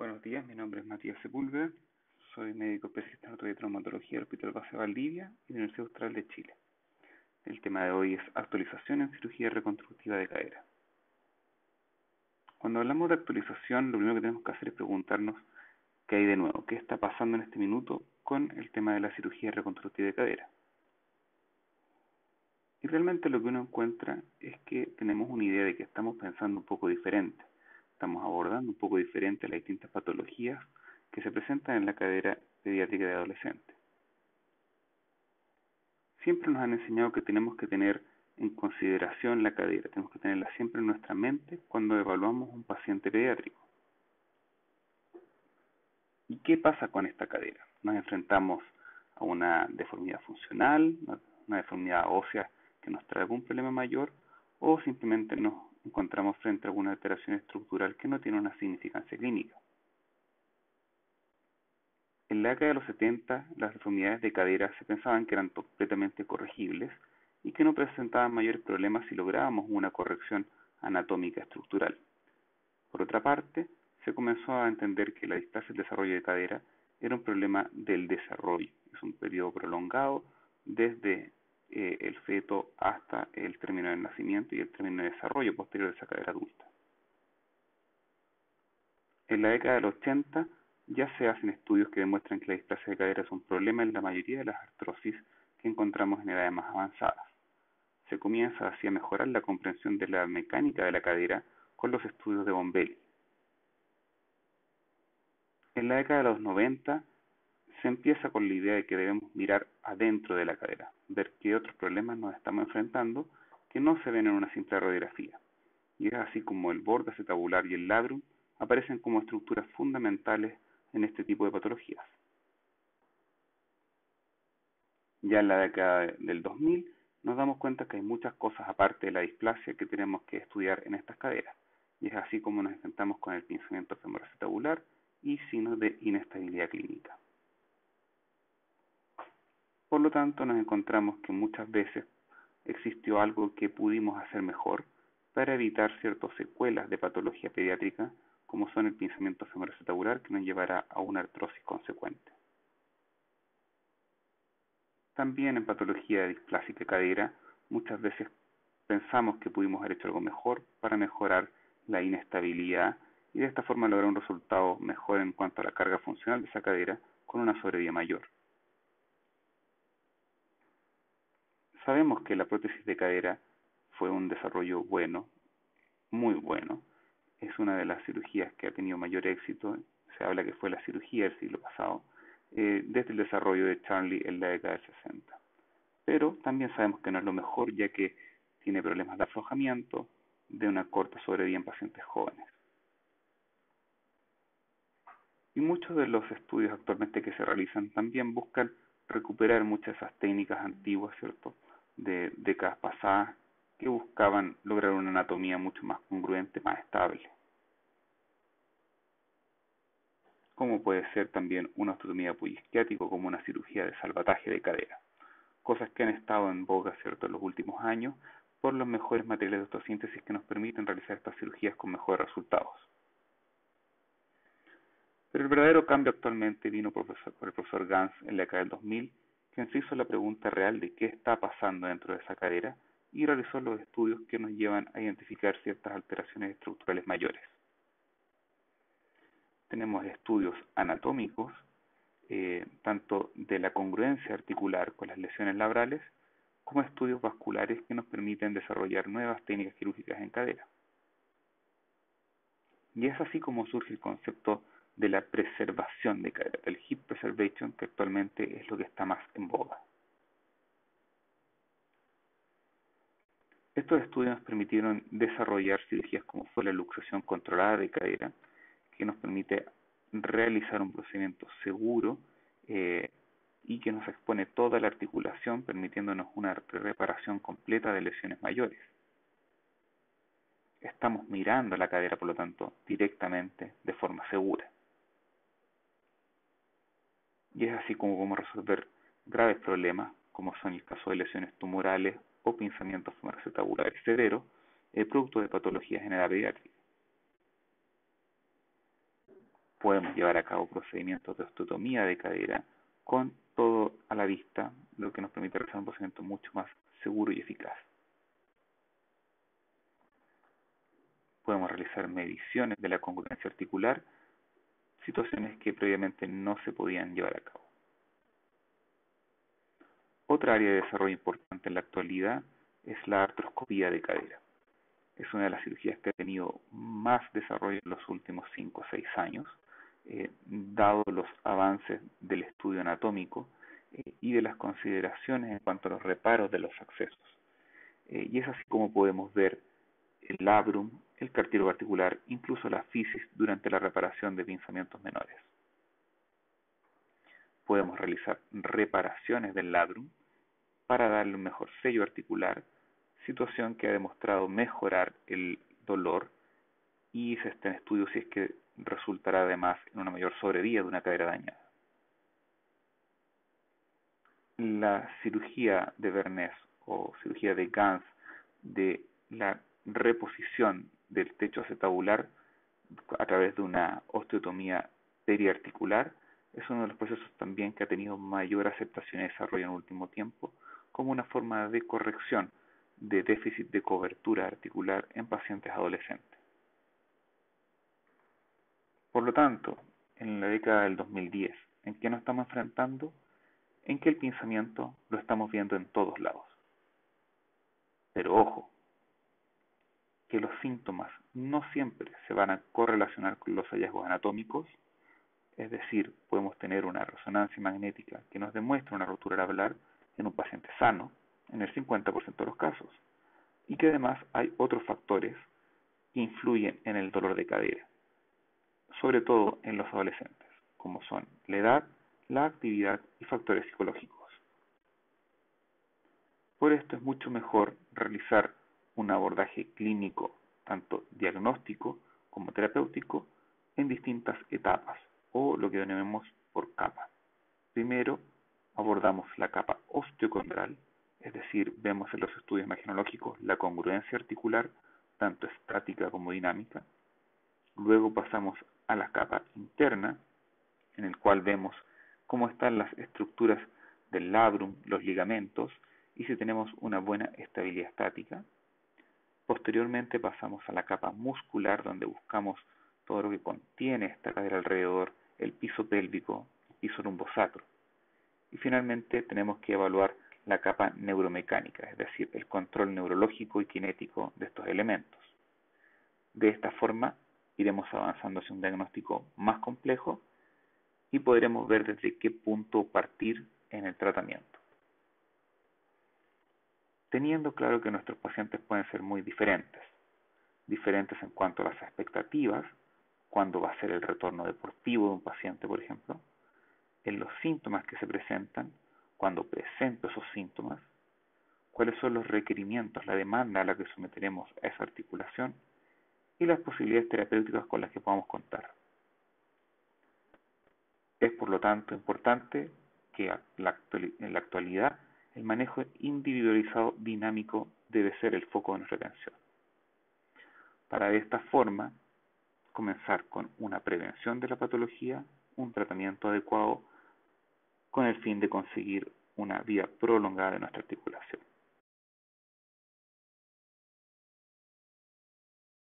Buenos días, mi nombre es Matías Sepúlveda, soy médico especialista en de traumatología del Hospital Base Valdivia y de la Universidad Austral de Chile. El tema de hoy es actualización en cirugía reconstructiva de cadera. Cuando hablamos de actualización, lo primero que tenemos que hacer es preguntarnos qué hay de nuevo, qué está pasando en este minuto con el tema de la cirugía reconstructiva de cadera. Y realmente lo que uno encuentra es que tenemos una idea de que estamos pensando un poco diferente diferente las distintas patologías que se presentan en la cadera pediátrica de adolescentes. Siempre nos han enseñado que tenemos que tener en consideración la cadera, tenemos que tenerla siempre en nuestra mente cuando evaluamos un paciente pediátrico. ¿Y qué pasa con esta cadera? Nos enfrentamos a una deformidad funcional, una deformidad ósea que nos trae algún problema mayor, o simplemente nos encontramos frente a alguna alteración estructural que no tiene una significancia clínica. En la década de los 70, las deformidades de cadera se pensaban que eran completamente corregibles y que no presentaban mayores problemas si lográbamos una corrección anatómica estructural. Por otra parte, se comenzó a entender que la distancia del desarrollo de cadera era un problema del desarrollo, es un periodo prolongado desde eh, el feto hasta el término del nacimiento y el término de desarrollo posterior de esa cadera adulta. En la década del 80 ya se hacen estudios que demuestran que la displasia de cadera es un problema en la mayoría de las artrosis que encontramos en edades más avanzadas. Se comienza así a mejorar la comprensión de la mecánica de la cadera con los estudios de Bombelli. En la década de los 90 se empieza con la idea de que debemos mirar adentro de la cadera, ver qué otros problemas nos estamos enfrentando que no se ven en una simple radiografía. Y es así como el borde acetabular y el labrum aparecen como estructuras fundamentales en este tipo de patologías. Ya en la década del 2000 nos damos cuenta que hay muchas cosas aparte de la displasia que tenemos que estudiar en estas caderas. Y es así como nos enfrentamos con el pinzamiento femoroacetabular y signos de inestabilidad clínica. Por lo tanto, nos encontramos que muchas veces existió algo que pudimos hacer mejor para evitar ciertas secuelas de patología pediátrica, como son el pinzamiento femoroacetabular que nos llevará a una artrosis consecuente. También en patología displásica cadera, muchas veces pensamos que pudimos haber hecho algo mejor para mejorar la inestabilidad y de esta forma lograr un resultado mejor en cuanto a la carga funcional de esa cadera con una sobrevida mayor. Sabemos que la prótesis de cadera fue un desarrollo bueno, muy bueno. Es una de las cirugías que ha tenido mayor éxito. Se habla que fue la cirugía del siglo pasado, eh, desde el desarrollo de Charlie en la década del 60. Pero también sabemos que no es lo mejor, ya que tiene problemas de aflojamiento, de una corta sobrevida en pacientes jóvenes. Y muchos de los estudios actualmente que se realizan también buscan recuperar muchas de esas técnicas antiguas, ¿cierto? de décadas pasadas que buscaban lograr una anatomía mucho más congruente, más estable. Como puede ser también una osteotomía apoyisquiático como una cirugía de salvataje de cadera, cosas que han estado en boga ¿cierto? en los últimos años por los mejores materiales de osteosíntesis que nos permiten realizar estas cirugías con mejores resultados. Pero el verdadero cambio actualmente vino por el profesor Gans en la década del 2000 quien se hizo la pregunta real de qué está pasando dentro de esa cadera y realizó los estudios que nos llevan a identificar ciertas alteraciones estructurales mayores. Tenemos estudios anatómicos, eh, tanto de la congruencia articular con las lesiones labrales, como estudios vasculares que nos permiten desarrollar nuevas técnicas quirúrgicas en cadera. Y es así como surge el concepto de la preservación de cadera, el hip preservation, que actualmente es lo que está más en boga. Estos estudios nos permitieron desarrollar cirugías como fue la luxación controlada de cadera, que nos permite realizar un procedimiento seguro eh, y que nos expone toda la articulación, permitiéndonos una reparación completa de lesiones mayores. Estamos mirando la cadera, por lo tanto, directamente de forma segura y es así como podemos resolver graves problemas como son el caso de lesiones tumorales o pinzamientos femoroacetabular severos eh, producto de patologías en edad pediátrica. podemos llevar a cabo procedimientos de osteotomía de cadera con todo a la vista, lo que nos permite realizar un procedimiento mucho más seguro y eficaz. Podemos realizar mediciones de la congruencia articular, situaciones que previamente no se podían llevar a cabo. Otra área de desarrollo importante en la actualidad es la artroscopía de cadera. Es una de las cirugías que ha tenido más desarrollo en los últimos 5 o 6 años, eh, dado los avances del estudio anatómico eh, y de las consideraciones en cuanto a los reparos de los accesos. Eh, y es así como podemos ver el labrum, el cartílago articular, incluso la fisis durante la reparación de pinzamientos menores. Podemos realizar reparaciones del labrum para darle un mejor sello articular, situación que ha demostrado mejorar el dolor y se está en estudio si es que resultará además en una mayor sobrevía de una cadera dañada. La cirugía de Bernés o cirugía de Gans de la reposición del techo acetabular a través de una osteotomía periarticular es uno de los procesos también que ha tenido mayor aceptación y desarrollo en el último tiempo como una forma de corrección de déficit de cobertura articular en pacientes adolescentes. Por lo tanto, en la década del 2010, ¿en qué nos estamos enfrentando? En que el pensamiento lo estamos viendo en todos lados. Pero ojo, que los síntomas no siempre se van a correlacionar con los hallazgos anatómicos, es decir, podemos tener una resonancia magnética que nos demuestra una rotura labial en un paciente sano, en el 50% de los casos, y que además hay otros factores que influyen en el dolor de cadera, sobre todo en los adolescentes, como son la edad, la actividad y factores psicológicos. Por esto es mucho mejor realizar un abordaje clínico, tanto diagnóstico como terapéutico, en distintas etapas, o lo que denominamos por capa. Primero, abordamos la capa osteocondral, es decir, vemos en los estudios imagenológicos la congruencia articular, tanto estática como dinámica. Luego pasamos a la capa interna, en el cual vemos cómo están las estructuras del labrum, los ligamentos, y si tenemos una buena estabilidad estática. Posteriormente pasamos a la capa muscular, donde buscamos todo lo que contiene esta cadera alrededor, el piso pélvico, el piso lumbosacro. Y finalmente tenemos que evaluar la capa neuromecánica, es decir, el control neurológico y cinético de estos elementos. De esta forma iremos avanzando hacia un diagnóstico más complejo y podremos ver desde qué punto partir en el tratamiento. Teniendo claro que nuestros pacientes pueden ser muy diferentes, diferentes en cuanto a las expectativas, cuándo va a ser el retorno deportivo de un paciente, por ejemplo, en los síntomas que se presentan, cuando presento esos síntomas, cuáles son los requerimientos, la demanda a la que someteremos a esa articulación y las posibilidades terapéuticas con las que podamos contar. Es por lo tanto importante que en la actualidad el manejo individualizado dinámico debe ser el foco de nuestra atención. Para de esta forma comenzar con una prevención de la patología, un tratamiento adecuado con el fin de conseguir una vida prolongada de nuestra articulación.